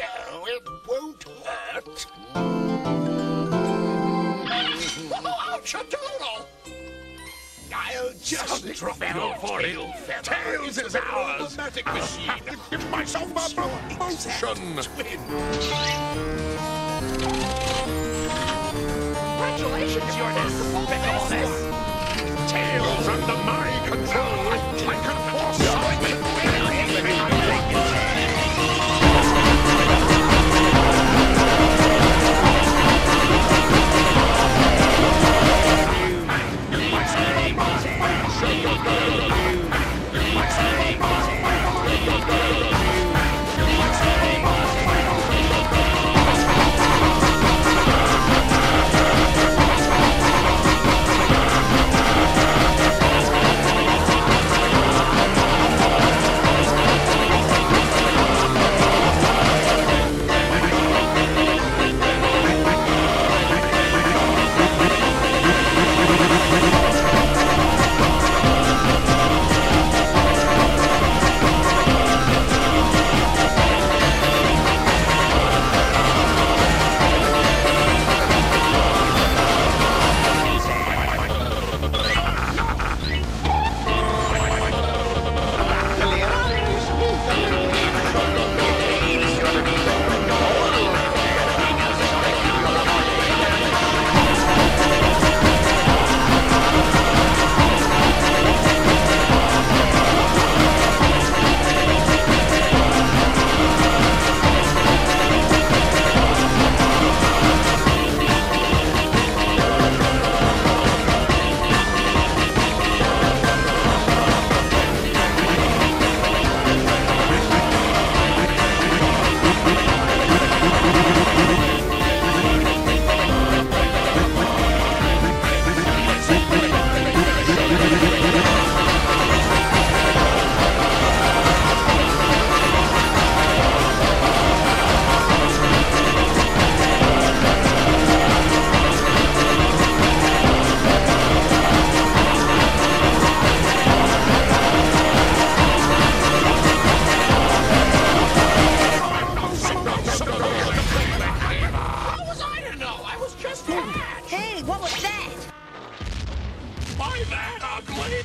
No, it won't hurt. Oh, Ouch, a doodle! I'll just drop your tail feather. Tails is ours. Automatic machine. I have give myself a promotion. Congratulations, you're despicableness! Shut the What was that? Why that, ugly!